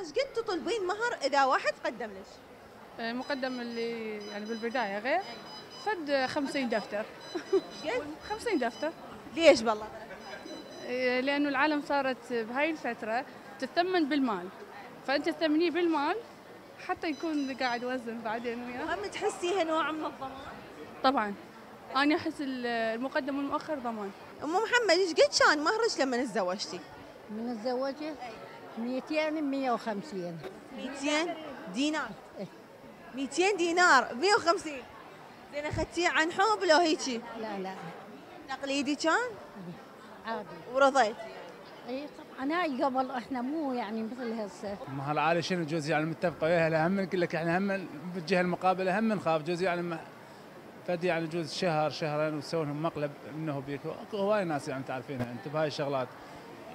إيش قد تطلبين مهر إذا واحد قدم لك؟ المقدم اللي يعني بالبداية غير فد 50 دفتر قد؟ 50 دفتر ليش بالله؟ إيه، لأنه العالم صارت بهاي الفترة تثمن بالمال فأنت تثمنيه بالمال حتى يكون قاعد وزن بعدين وياه هم تحسيها نوع من الضمان؟ طبعا أنا أحس المقدم والمؤخر ضمان أم محمد إيش قد كان مهرك لما تزوجتي؟ من الزواجة 200 150 200 دينار. إيه. 200 دينار. 150 زين اخذتيه عن حب لو هيجي. لا لا. تقليدي كان؟ عادي. ورضيت. اي طبعا هاي قبل إحنا مو يعني مثل هسه. مهر عالي شنو جوزي يعني متفقة وياها؟ هم نقول لك إحنا هم بالجهة المقابلة هم نخاف جوزي يعني ما- فدي يعني جوز شهر شهرين وتسوي لهم مقلب إنه بيك. اكو هواي ناس يعني تعرفينها. أنت بهاي الشغلات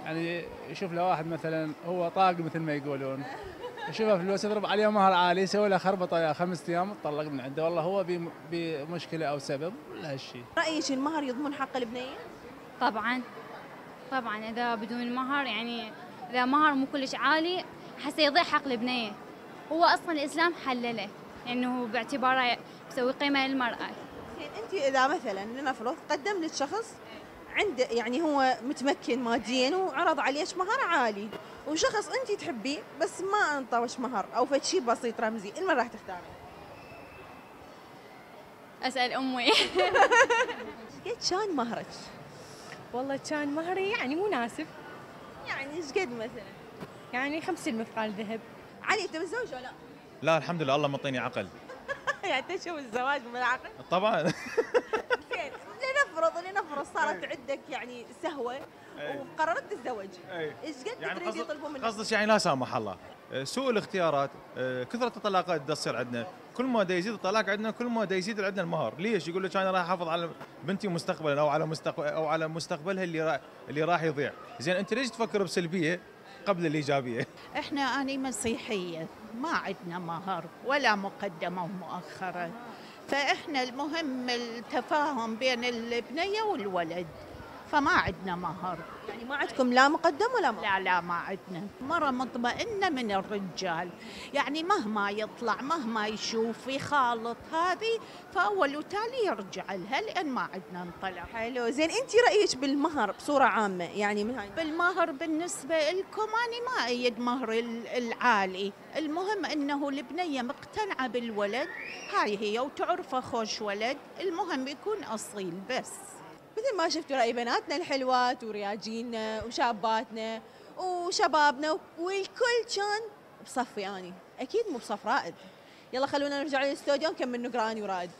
يعني يشوف له واحد مثلا هو طاق مثل ما يقولون. يشوفه فلوس يضرب عليه مهر عالي يسوي له خربطة يا خمس أيام طلق من عنده. والله هو بم- بمشكلة أو سبب ولا هالشيء رأيك المهر يضمن حق البنية؟ طبعا. طبعا إذا بدون مهر يعني إذا مهر مو كلش عالي حتى يضيع حق البنية. هو أصلا الإسلام حلله انه باعتباره يسوي قيمة للمرأة. زين انت إذا مثلا لنفرض قدم لك شخص عنده يعني هو متمكن ماديا وعرض عليك مهر عالي وشخص انت تحبيه بس ما انطوش مهر أو فد شيء بسيط رمزي المن راح تختاري؟ أسأل أمي قد كان مهرك؟ والله كان مهري يعني مناسب يعني إيش قد مثلا؟ يعني خمسين مثقال ذهب علي أنت متزوج ولا لا؟ لا الحمد لله الله معطيني عقل يعني تشوف الزواج من العقل؟ طبعا لنفرض صارت عندك يعني سهوة وقررت تتزوج. إيش قد يعني تريد يطلبون منك؟ قصدك يعني لا سامح الله. آه، سوء الاختيارات كثرة الطلاقات دا تصير عندنا. كل ما دا يزيد الطلاق عندنا كل ما دا يزيد عندنا المهر. ليش؟ يقول لك أنا راح أحافظ على بنتي مستقبلا أو على مستقبل أو على مستقبلها اللي راح اللي راح يضيع. زين أنت ليش تفكر بسلبية قبل الإيجابية؟ إحنا أني مسيحية ما عندنا مهر ولا مقدمة ومؤخرة. فإحنا المهم التفاهم بين البنية والولد. فما عندنا مهر. يعني ما عندكم لا مقدم ولا مهر؟ لا لا ما عندنا. مرة مطمئنة من الرجال. يعني مهما يطلع مهما يشوف يخالط هذه فأول وتالي يرجع لها لأن ما عندنا انطلع حلو. زين أنت رأيك بالمهر بصورة عامة؟ يعني من هاي بالمهر بالنسبة لكم أنا ما أيد مهر ال- العالي. المهم أنه البنية مقتنعة بالولد. هاي هي وتعرفه خوش ولد. المهم يكون أصيل بس. مثل ما شفتوا رأي بناتنا الحلوات ورياجينا وشاباتنا وشبابنا والكل كان بصفي اني أكيد مو بصف رائد. يلا خلونا نرجع للاستوديو نكمل نقراني ورائد.